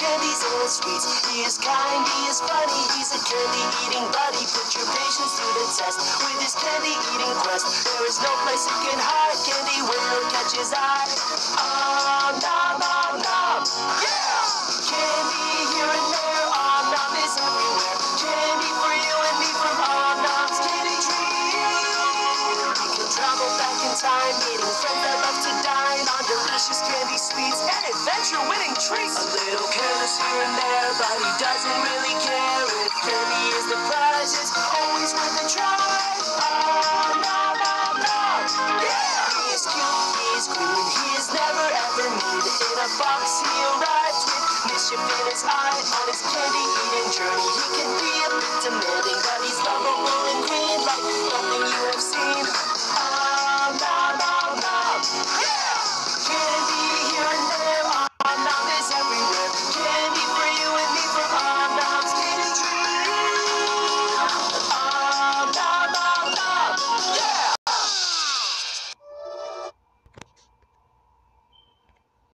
candies and sweets. He is kind, he is funny, he's a candy eating buddy. Put your patience to the test with his candy eating quest. There is no place it can hide, candy will catch his eye. Travel back in time, meeting friends that love to dine on delicious candy sweets and adventure-winning treats. A little careless here and there, but he doesn't really care if candy is the prize. It's always worth a try. Oh, no, no, no, yeah! He is cute, he is green, he never ever mean. In a box he arrives with mischief in his eye on his candy eating journey. He can be a bit